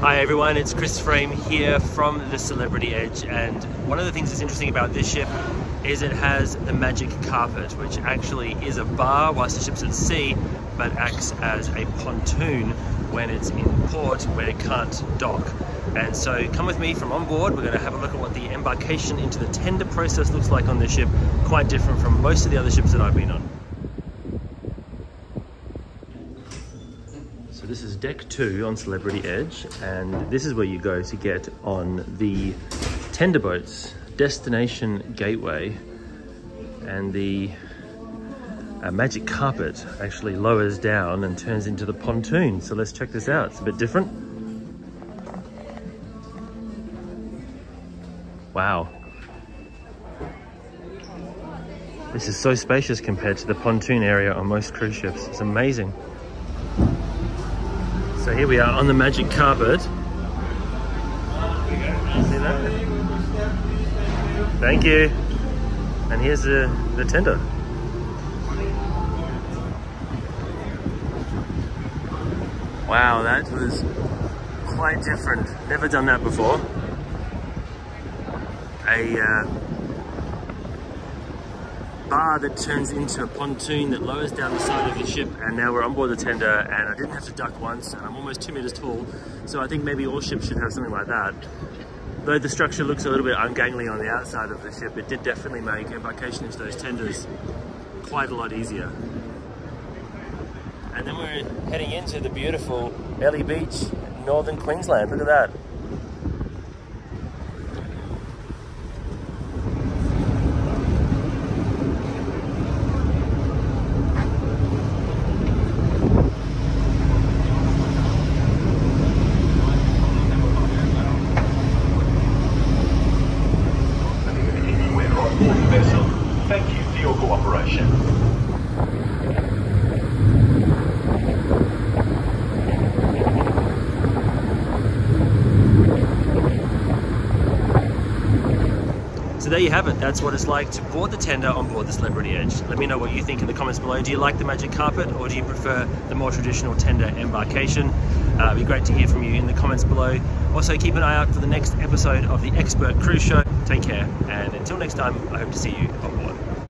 Hi everyone, it's Chris Frame here from the Celebrity Edge and one of the things that's interesting about this ship is it has the magic carpet which actually is a bar whilst the ship's at sea but acts as a pontoon when it's in port where it can't dock. And so come with me from on board, we're going to have a look at what the embarkation into the tender process looks like on this ship, quite different from most of the other ships that I've been on. This is deck two on Celebrity Edge and this is where you go to get on the tender boats, Destination Gateway and the uh, magic carpet actually lowers down and turns into the pontoon. So let's check this out. It's a bit different. Wow. This is so spacious compared to the pontoon area on most cruise ships. It's amazing. So here we are on the magic carpet. Thank you. And here's the, the tender. Wow, that was quite different. Never done that before. A uh, bar that turns into a pontoon that lowers down the side of the ship and now we're on board the tender and I didn't have to duck once and I'm almost two meters tall so I think maybe all ships should have something like that. Though the structure looks a little bit ungangly on the outside of the ship, it did definitely make embarkation into those tenders quite a lot easier. And then we're heading into the beautiful Airlie Beach, northern Queensland. Look at that. Thank cooperation. So there you have it. That's what it's like to board the tender on board the Celebrity Edge. Let me know what you think in the comments below. Do you like the magic carpet or do you prefer the more traditional tender embarkation? Uh, it'd be great to hear from you in the comments below. Also, keep an eye out for the next episode of the Expert Cruise Show. Take care, and until next time, I hope to see you on